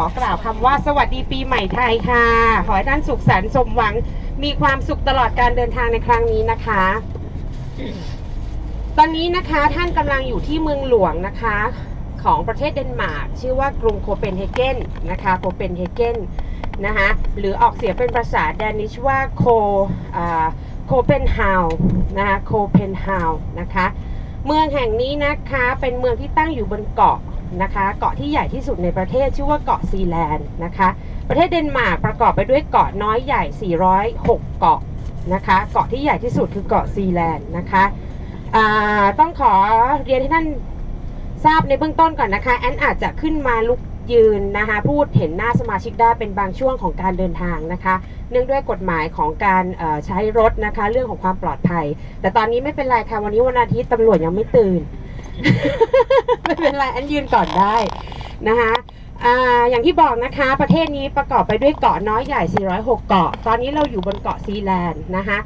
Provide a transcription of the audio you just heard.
ขอกล่าวคำว่าสวัสดีปีใหม่ไทยค่ะ ขอให้ท่านสุขสันต์สมหวัง มีความสุขตลอดการเดินทางในครั้งนี้นะคะ ตอนนี้นะคะท่านกำลังอยู่ที่เมืองหลวงนะคะ ของประเทศเดนมาร์กชื่อว่ากรุงโคเปนเฮเกนนะคะโคเปนเฮเกนนะคะหรือออกเสียงเป็นภาษาแดนิชว่าโคโคเปนฮาวนะคะโคเปนฮาวนะคะ เมืองแห่งนี้นะคะเป็นเมืองที่ตั้งอยู่บนเกาะ นะคะเกาะที่ใหญ่ที่สุดในประเทศชื่อว่าเกาะซีแลนด์นะคะประเทศเดนมาร์กประกอบไปด้วยเกาะน้อยใหญ่ 406 เกาะนะคะเกาะที่ใหญ่ที่สุดคือเกาะซีแลนด์นะคะต้องขอเรียนให้ท่านทราบในเบื้องต้นก่อนนะคะแอนอาจจะขึ้นมาลุกยืนนะคะพูดเห็นหน้าสมาชิกได้เป็นบางช่วงของการเดินทางนะคะ เนื่องด้วยกฎหมายของการใช้รถนะคะ เรื่องของความปลอดภัย แต่ตอนนี้ไม่เป็นไรค่ะวันนี้วันอาทิตย์ตำรวจยังไม่ตื่น ไม่เป็นไรอันยืนก่อนได้นะคะออย่างที่บอกนะคะ ประเทศนี้ประกอบไปด้วยเกาะน้อยใหญ่ 406 เกาะ ตอนนี้เราอยู่บนเกาะซีแลนด์นะคะ